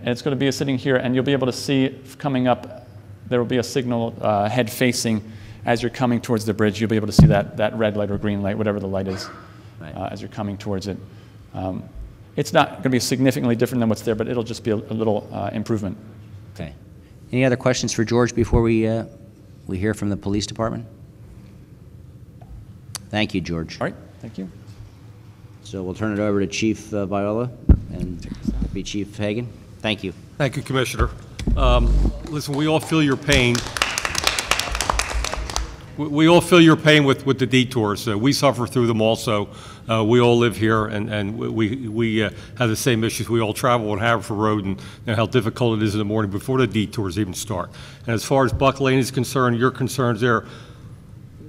Speaker 2: And it's going to be sitting here, and you'll be able to see coming up. There will be a signal uh, head facing as you're coming towards the bridge. You'll be able to see that, that red light or green light, whatever the light is,
Speaker 1: Right.
Speaker 2: uh, as you're coming towards it. Um, It's not going to be significantly different than what's there, but it'll just be a a little uh, improvement.
Speaker 1: Okay. Any other questions for George before we, uh, we hear from the police department? Thank you, George.
Speaker 2: All right, thank you.
Speaker 1: So we'll turn it over to Chief uh, Viola, and it'll be Chief Hagan. Thank you.
Speaker 9: Thank you, Commissioner. Um, Listen, we all feel your pain. We- We all feel your pain with, with the detours. Uh, We suffer through them also. Uh, We all live here, and, and we, we uh, have the same issues. We all travel on Haverford Road, and know how difficult it is in the morning before the detours even start. And as far as Buck Lane is concerned, your concerns there,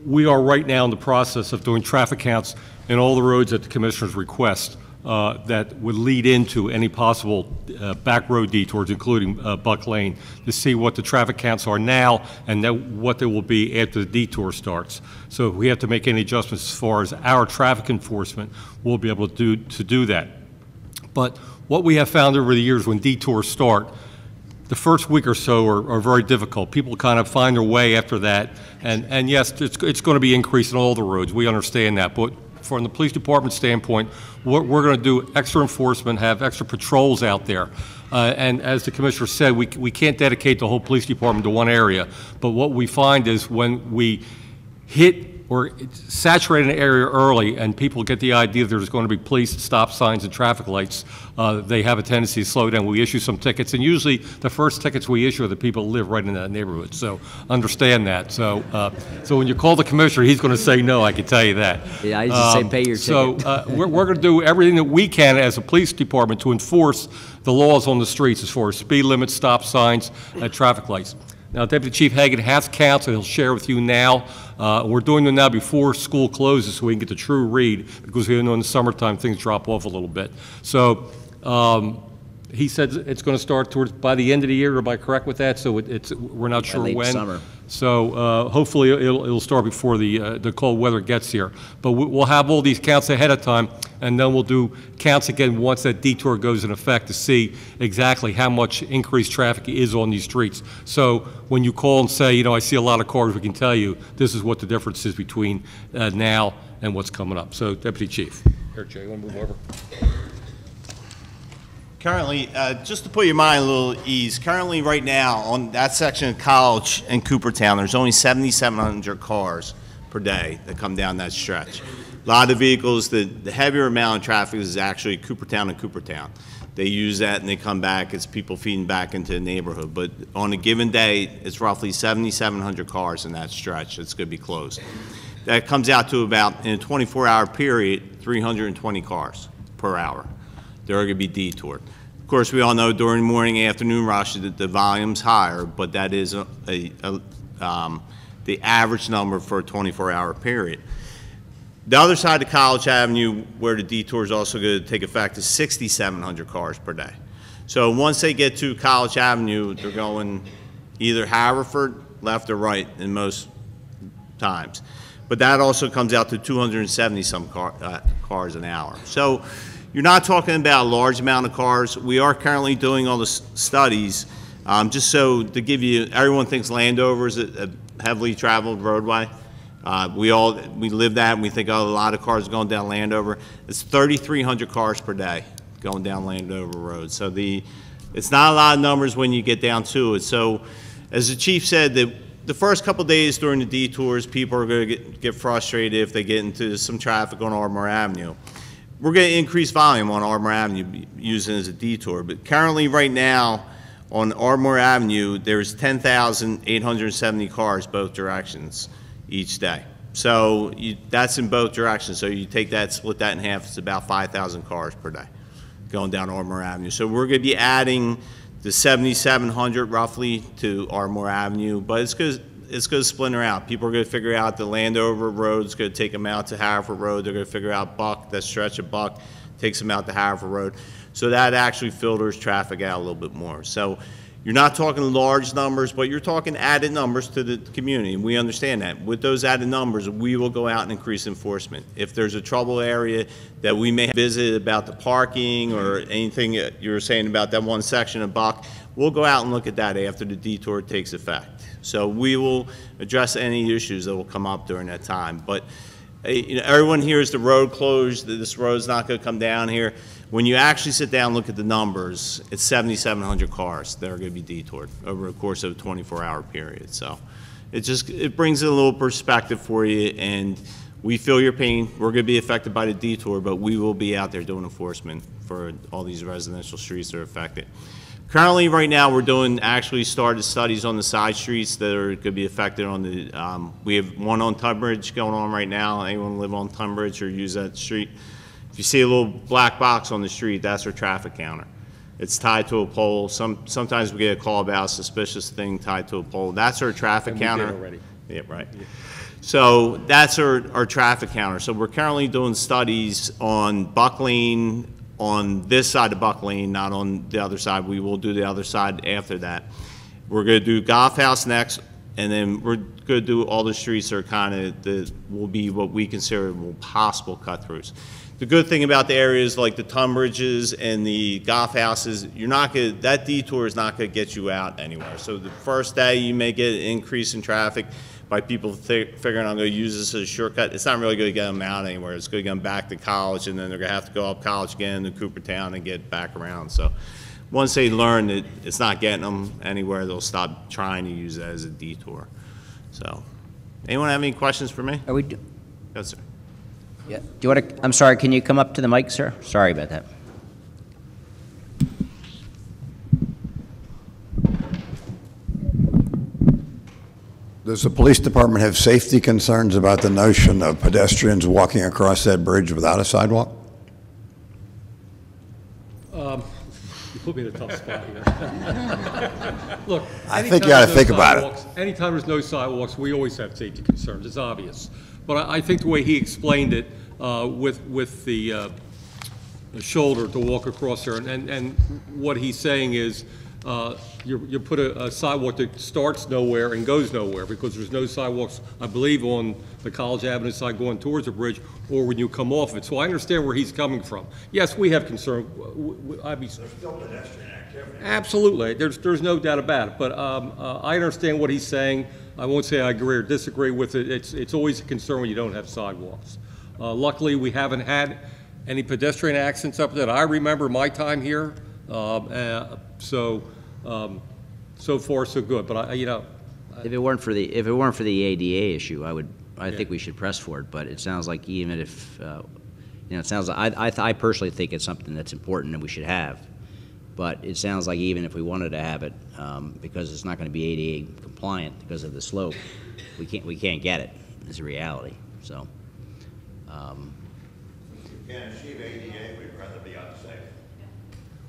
Speaker 9: we are right now in the process of doing traffic counts in all the roads at the Commissioner's request uh, that would lead into any possible uh, back road detours, including uh, Buck Lane, to see what the traffic counts are now and what they will be after the detour starts. So if we have to make any adjustments as far as our traffic enforcement, we'll be able to do, to do that. But what we have found over the years when detours start, the first week or so are, are very difficult. People kind of find their way after that. And, and yes, it's, it's going to be increasing all the roads. We understand that. But from the police department standpoint, we're, we're going to do extra enforcement, have extra patrols out there. Uh, And as the commissioner said, we we can't dedicate the whole police department to one area, but what we find is when we hit or saturate an area early and people get the idea there's going to be police, stop signs, and traffic lights, uh, they have a tendency to slow down. We issue some tickets, and usually the first tickets we issue are the people who live right in that neighborhood. So understand that. So, uh, so when you call the commissioner, he's going to say no, I can tell you that.
Speaker 1: Yeah, I used to say,
Speaker 9: Um,
Speaker 1: "Pay your
Speaker 9: So
Speaker 1: ticket."
Speaker 9: uh, we're, we're going to do everything that we can as a police department to enforce the laws on the streets as far as speed limits, stop signs, and traffic lights. Now, Deputy Chief Hagan has counts, and he'll share with you now. Uh, We're doing them now before school closes, so we can get the true read, because we know in the summertime, things drop off a little bit. So um, he said it's going to start towards, by the end of the year, am I correct with that? So it- it's, we're not sure
Speaker 1: late
Speaker 9: when.
Speaker 1: summer.
Speaker 9: So uh, hopefully, it'll, it'll start before the, uh, the cold weather gets here. But we- we'll have all these counts ahead of time, and then we'll do counts again once that detour goes in effect to see exactly how much increased traffic is on these streets. So when you call and say, you know, I see a lot of cars, we can tell you, this is what the difference is between uh, now and what's coming up. So Deputy Chief. Here, Jay, you want to move over?
Speaker 10: Currently, uh, just to put your mind a little ease, currently, right now, on that section of College and Coopertown, there's only 7,700 cars per day that come down that stretch. A lot of vehicles, the, the heavier amount of traffic is actually Coopertown and Coopertown. They use that and they come back, it's people feeding back into the neighborhood. But on a given day, it's roughly 7,700 cars in that stretch that's going to be closed. That comes out to about, in a 24-hour period, 320 cars per hour they're going to be detoured. Of course, we all know during morning, afternoon rush, that the volume's higher, but that is a, a, a, um, the average number for a 24-hour period. The other side of College Avenue, where the detour is also going to take effect, is 6,700 cars per day. So once they get to College Avenue, they're going either Haverford, left or right in most times. But that also comes out to 270 some car, uh, cars an hour. So you're not talking about a large amount of cars. We are currently doing all the studies, um, just so to give you, everyone thinks Landover is a a heavily traveled roadway. Uh, we all, we live that and we think, oh, a lot of cars going down Landover. It's 3,300 cars per day going down Landover Road. So the, it's not a lot of numbers when you get down to it. So as the chief said, the, the first couple days during the detours, people are going to get, get frustrated if they get into some traffic on Ardmore Avenue. We're going to increase volume on Ardmore Avenue using as a detour, but currently, right now, on Ardmore Avenue, there's 10,870 cars both directions each day. So you, that's in both directions. So you take that, split that in half, it's about 5,000 cars per day going down Ardmore Avenue. So we're going to be adding the 7,700 roughly to Ardmore Avenue, but it's to, it's going to splinter out. People are going to figure out the Landover Road's going to take them out to Haverford Road. They're going to figure out Buck, that stretch of Buck takes them out to Haverford Road. So that actually filters traffic out a little bit more. So you're not talking large numbers, but you're talking added numbers to the community, and we understand that. With those added numbers, we will go out and increase enforcement. If there's a trouble area that we may visit about the parking or anything you were saying about that one section of Buck, we'll go out and look at that after the detour takes effect. So we will address any issues that will come up during that time. But eh, you know, everyone hears the road closed, this road's not going to come down here. When you actually sit down and look at the numbers, it's 7,700 cars that are going to be detoured over the course of a 24-hour period. So it just, it brings a little perspective for you, and we feel your pain. We're going to be affected by the detour, but we will be out there doing enforcement for all these residential streets that are affected. Currently, right now, we're doing, actually started studies on the side streets that are to be affected on the, um, we have one on Tunbridge going on right now. Anyone live on Tunbridge or use that street? If you see a little black box on the street, that's our traffic counter. It's tied to a pole. Some, sometimes we get a call about a suspicious thing tied to a pole. That's our traffic
Speaker 9: And
Speaker 10: counter.
Speaker 9: already.
Speaker 10: Yeah, right. So that's our, our traffic counter. So we're currently doing studies on Buck Lane, on this side of Buck Lane, not on the other side. We will do the other side after that. We're gonna do Golf House next, and then we're gonna do all the streets that are kind of, the, will be what we consider possible cut-throughs. The good thing about the areas like the Tunbridges and the Golf Houses, you're not gonna, that detour is not gonna get you out anywhere. So the first day, you may get an increase in traffic by people fi- figuring I'm gonna use this as a shortcut. It's not really gonna get them out anywhere. It's gonna get them back to college, and then they're gonna have to go up college again to Coopertown and get back around. So once they learn that it's not getting them anywhere, they'll stop trying to use it as a detour. So, anyone have any questions for me?
Speaker 1: Are we, do
Speaker 10: Yes, sir.
Speaker 1: yeah, do you want to, I'm sorry, can you come up to the mic, sir? Sorry about that.
Speaker 11: Does the police department have safety concerns about the notion of pedestrians walking across that bridge without a sidewalk?
Speaker 9: You put me in a tough spot here. Look.
Speaker 11: I think you oughta
Speaker 9: to no
Speaker 11: think about it.
Speaker 9: Anytime there's no sidewalks, we always have safety concerns, it's obvious. But I, I think the way he explained it, uh, with, with the, uh, the shoulder to walk across there, and, and, and what he's saying is, uh, you, you put a a sidewalk that starts nowhere and goes nowhere, because there's no sidewalks, I believe, on the College Avenue side going towards the bridge, or when you come off it. So I understand where he's coming from. Yes, we have concern, I'd be. There's still pedestrian activity. Absolutely, there's, there's no doubt about it, but, um, uh, I understand what he's saying. I won't say I agree or disagree with it, it's, it's always a concern when you don't have sidewalks. Uh, luckily, we haven't had any pedestrian accidents up that I remember my time here. Um, uh, So, um, so far, so good. But I, you know,
Speaker 1: If it weren't for the, if it weren't for the ADA issue, I would, I think we should press for it, but it sounds like even if, uh, you know, it sounds like, I, I th- I personally think it's something that's important and we should have. But it sounds like even if we wanted to have it, um, because it's not gonna be ADA compliant because of the slope, we can't, we can't get it. it, is a reality, so. um,
Speaker 11: Can't achieve ADA, we'd rather be unsafe.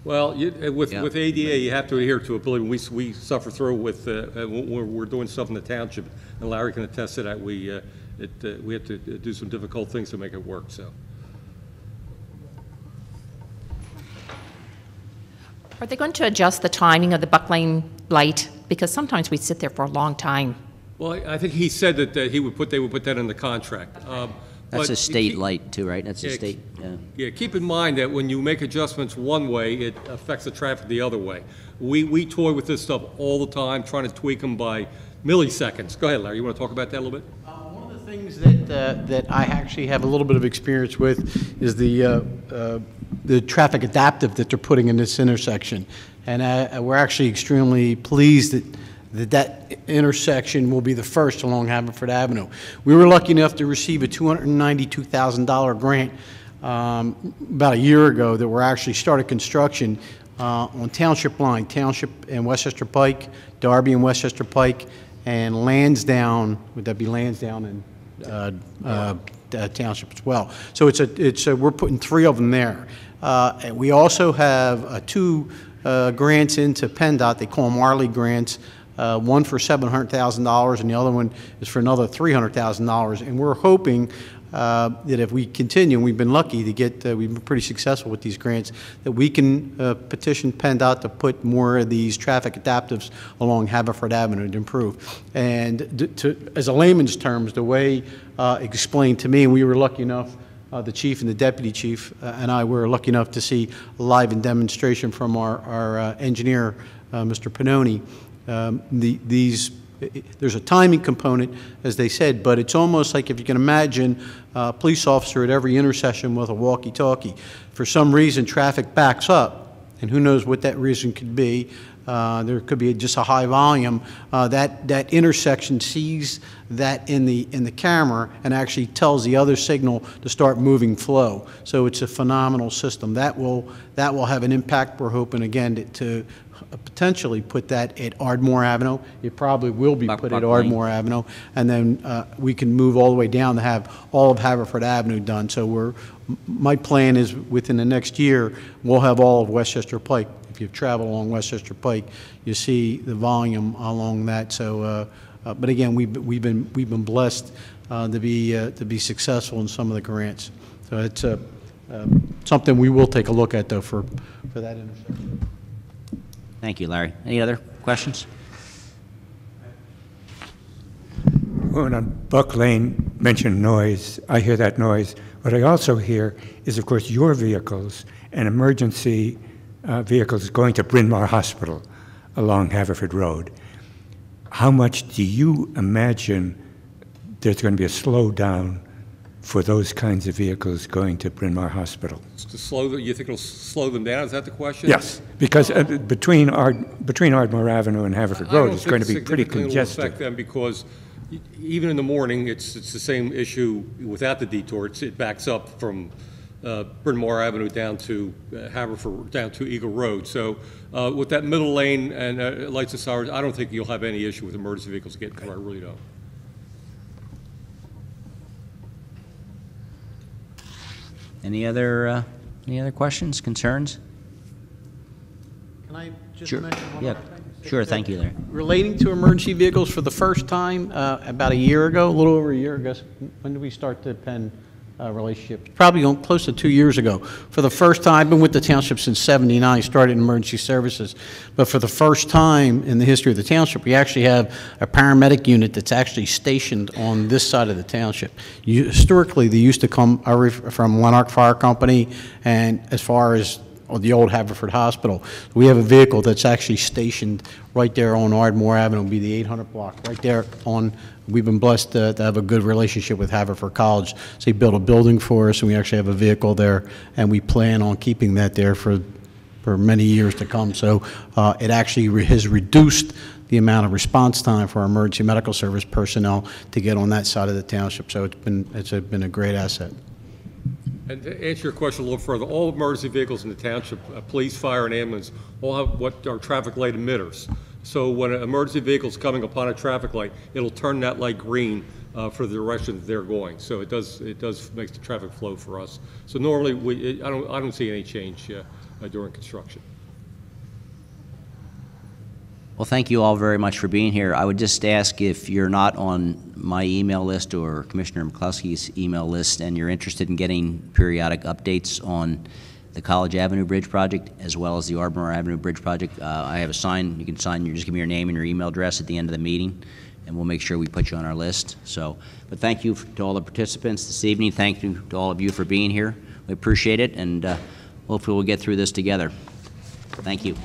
Speaker 9: Well, you- uh, with,
Speaker 1: Yeah.
Speaker 9: with ADA, you have to adhere to it. Believe me, we, s- we suffer through with, uh, uh, when we're, we're doing stuff in the township, and Larry can attest to that. We, uh, it, uh, we have to uh, do some difficult things to make it work, so.
Speaker 12: Are they going to adjust the timing of the Buck Lane light? Because sometimes we sit there for a long time.
Speaker 9: Well, I I think he said that, that he would put, they would put that in the contract. Um,
Speaker 1: That's
Speaker 9: but
Speaker 1: a state
Speaker 9: keep-
Speaker 1: light too, right? That's a
Speaker 9: Yeah,
Speaker 1: state, yeah.
Speaker 9: Yeah, keep in mind that when you make adjustments one way, it affects the traffic the other way. We, we toy with this stuff all the time, trying to tweak them by milliseconds. Go ahead, Larry, you want to talk about that a little bit?
Speaker 13: One of the things that, uh, that I actually have a little bit of experience with is the, uh, uh, the traffic adaptive that they're putting in this intersection. And uh, we're actually extremely pleased that, that that intersection will be the first along Haverford Avenue. We were lucky enough to receive a $292,000 grant um, about a year ago that we're actually started construction uh, on Township Line, Township and West Chester Pike, Darby and West Chester Pike, and Lansdowne, would that be Lansdowne and uh, uh, uh, Township as well? So it's a, it's a, we're putting three of them there. Uh, And we also have uh, two grants into PennDOT, they call them ARLE grants, uh, one for $700,000 and the other one is for another $300,000. And we're hoping uh, that if we continue, and we've been lucky to get, uh, we've been pretty successful with these grants, that we can uh, petition PennDOT to put more of these traffic adaptives along Haverford Avenue to improve. And to, as a layman's terms, the way uh, explained to me, and we were lucky enough, uh, the chief and the deputy chief uh, and I were lucky enough to see live and demonstration from our, our uh, engineer, uh, Mr. Panoni. Um, the, these, there's a timing component, as they said, but it's almost like if you can imagine a police officer at every intersection with a walkie-talkie. For some reason, traffic backs up, and who knows what that reason could be. Uh, There could be just a high volume. Uh, That, that intersection sees that in the, in the camera and actually tells the other signal to start moving flow. So it's a phenomenal system. That will, that will have an impact, we're hoping, again, to- to potentially put that at Ardmore Avenue. It probably will be
Speaker 1: Buck-
Speaker 13: put at
Speaker 1: Buck Lane.
Speaker 13: Ardmore Avenue. And then uh, we can move all the way down to have all of Haverford Avenue done. So we're, my plan is within the next year, we'll have all of West Chester Pike. If you travel along West Chester Pike, you see the volume along that. So, uh, uh, but again, we've, we've been, we've been blessed uh, to be, uh, to be successful in some of the grants. So it's uh, uh, something we will take a look at, though, for, for that intersection.
Speaker 1: Thank you, Larry. Any other questions?
Speaker 7: When on Buck Lane mentioned noise, I hear that noise. What I also hear is, of course, your vehicles and emergency uh, vehicles going to Bryn Mawr Hospital along Haverford Road. How much do you imagine there's going to be a slowdown for those kinds of vehicles going to Bryn Mawr Hospital.
Speaker 9: To slow, the- you think it'll slow them down? Is that the question?
Speaker 7: Yes, because uh, between Ard, between Ardmore Avenue and Haverford Road, it's going to be pretty
Speaker 9: will affect
Speaker 7: congested.
Speaker 9: them because even in the morning, it's, it's the same issue without the detour. It's, it backs up from uh, Bryn Mawr Avenue down to uh, Haverford, down to Eagle Road. So uh, with that middle lane and uh, lights and sirens, I don't think you'll have any issue with emergency vehicles getting through. I really don't.
Speaker 1: Any other, uh, any other questions, concerns?
Speaker 13: Can I just
Speaker 1: Sure.
Speaker 13: mention one
Speaker 1: Yeah.
Speaker 13: other thing?
Speaker 1: Sure, thank you, Larry.
Speaker 13: Relating to emergency vehicles for the first time, uh, about a year ago, a little over a year ago, when did we start to Penn uh, relationship? Probably close to two years ago. For the first time, I've been with the township since 79, started in emergency services. But for the first time in the history of the township, we actually have a paramedic unit that's actually stationed on this side of the township. You- Historically, they used to come uh, from Llanerch Fire Company and as far as or the old Haverford Hospital. We have a vehicle that's actually stationed right there on Ardmore Avenue, be the 800 block, right there on, we've been blessed to to have a good relationship with Haverford College. So they built a building for us, and we actually have a vehicle there, and we plan on keeping that there for, for many years to come. So uh, it actually has reduced the amount of response time for our emergency medical service personnel to get on that side of the township. So it's been, it's been a great asset.
Speaker 9: And to answer your question a little further, all emergency vehicles in the township, uh, police, fire, and ambulance, all have what are traffic light emitters. So when an emergency vehicle is coming upon a traffic light, it'll turn that light green uh, for the direction that they're going. So it does, it does make the traffic flow for us. So normally, we, it- I don't, I don't see any change uh, uh, during construction.
Speaker 1: Well, thank you all very much for being here. I would just ask if you're not on my email list or Commissioner McCluskey's email list, and you're interested in getting periodic updates on the College Avenue Bridge project, as well as the Ardmore Avenue Bridge project, uh, I have a sign, you can sign, you just give me your name and your email address at the end of the meeting, and we'll make sure we put you on our list. So, but thank you to all the participants this evening. Thank you to all of you for being here. We appreciate it, and uh, hopefully we'll get through this together. Thank you.